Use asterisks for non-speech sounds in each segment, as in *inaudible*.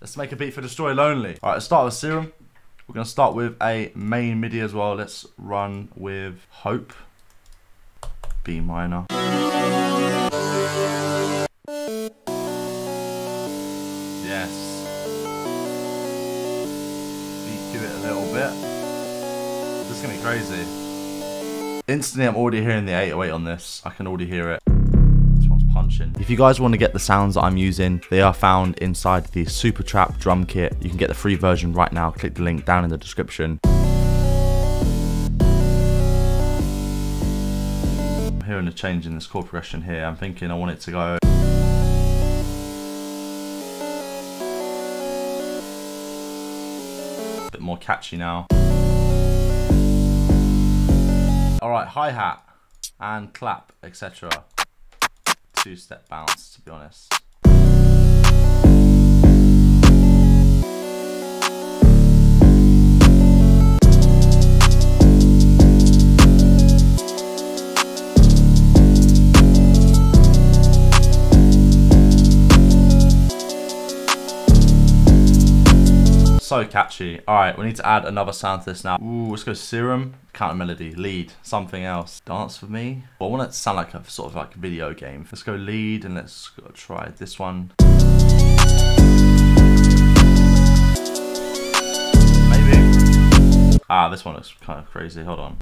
Let's make a beat for Destroy Lonely. All right, let's start with Serum. We're going to start with a main MIDI as well. Let's run with Hope. B minor. Yes. EQ it a little bit. This is going to be crazy. Instantly, I'm already hearing the 808 on this. I can already hear it. Punching. If you guys want to get the sounds that I'm using, they are found inside the Super Trap drum kit. You can get the free version right now. Click the link down in the description. I'm hearing a change in this chord progression here. I'm thinking I want it to go a bit more catchy now. Alright, hi-hat and clap, etc. Two-step bounce, to be honest. So catchy. Alright, we need to add another sound to this now. Ooh, let's go Serum, counter melody, lead, something else. Dance for me. Well, I want it to sound like a sort of like a video game. Let's go lead and let's try this one. Maybe. Ah, this one looks kind of crazy. Hold on.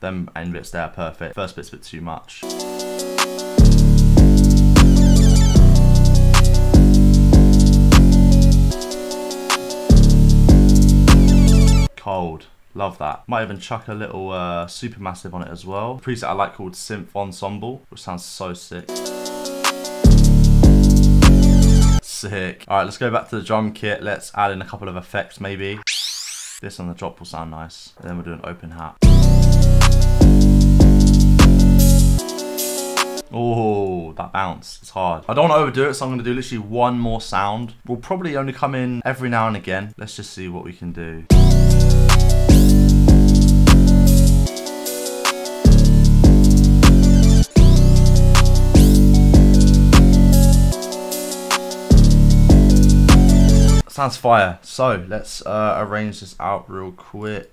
Them end bits there, perfect. First bit's a bit too much. Love that. Might even chuck a little uh, Supermassive on it as well. preset I like called Synth Ensemble, which sounds so sick. Sick. All right, let's go back to the drum kit. Let's add in a couple of effects maybe. This on the drop will sound nice. And Then we'll do an open hat. Oh, that bounce. It's hard. I don't want to overdo it, so I'm going to do literally one more sound. We'll probably only come in every now and again. Let's just see what we can do. Sounds fire. So let's uh, arrange this out real quick.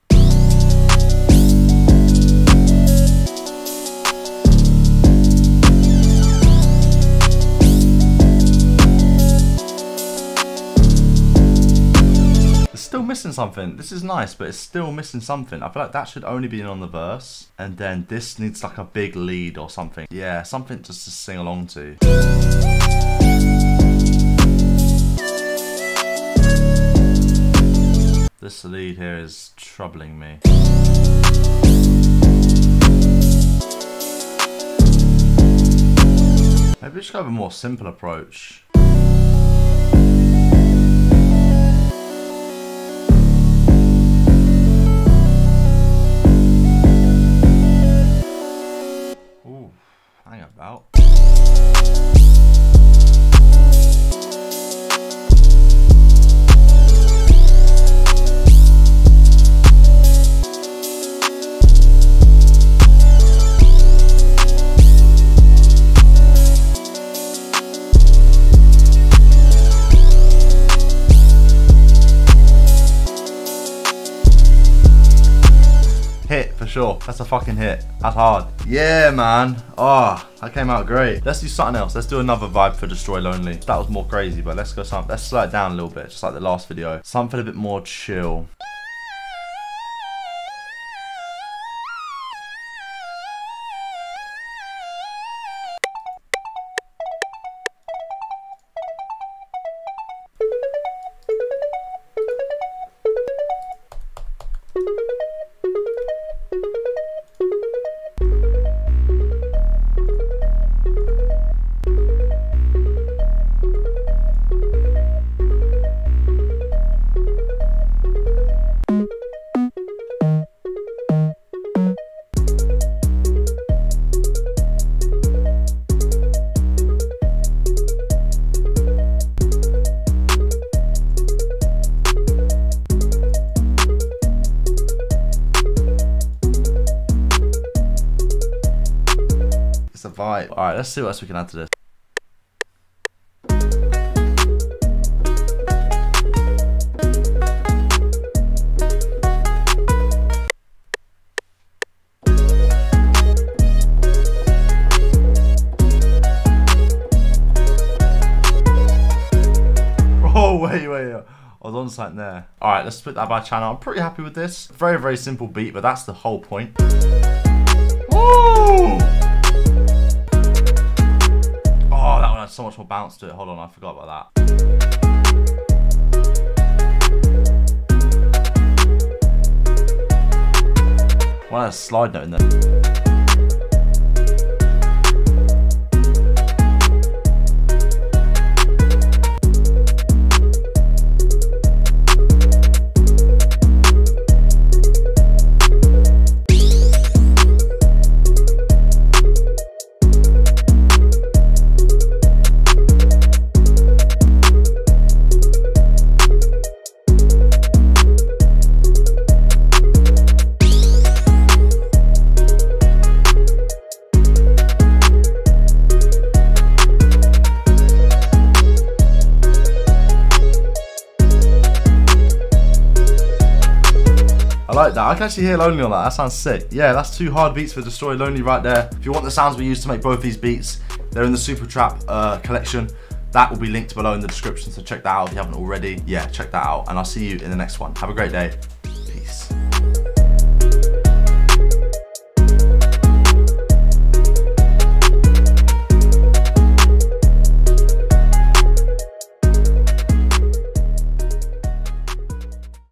It's still missing something. This is nice, but it's still missing something. I feel like that should only be on the verse. And then this needs like a big lead or something. Yeah, something just to sing along to. This lead here is troubling me. Maybe we should have a more simple approach. Sure. That's a fucking hit. That's hard. Yeah, man. Oh, that came out great. Let's do something else. Let's do another vibe for Destroy Lonely. That was more crazy, but let's go something. Let's slow it down a little bit, just like the last video. Something a bit more chill. five. All right, let's see what else we can add to this. *laughs* Oh, wait, wait. I was on something there. All right, let's put that by channel. I'm pretty happy with this. Very, very simple beat, but that's the whole point. Had so much more bounce to it. Hold on, I forgot about that. One has a slide note in there. I can actually hear Lonely on that. That sounds sick. Yeah, that's two hard beats for Destroy Lonely right there. If you want the sounds we use to make both these beats, they're in the Super Trap uh, collection. That will be linked below in the description, so check that out if you haven't already. Yeah, check that out. And I'll see you in the next one. Have a great day. Peace.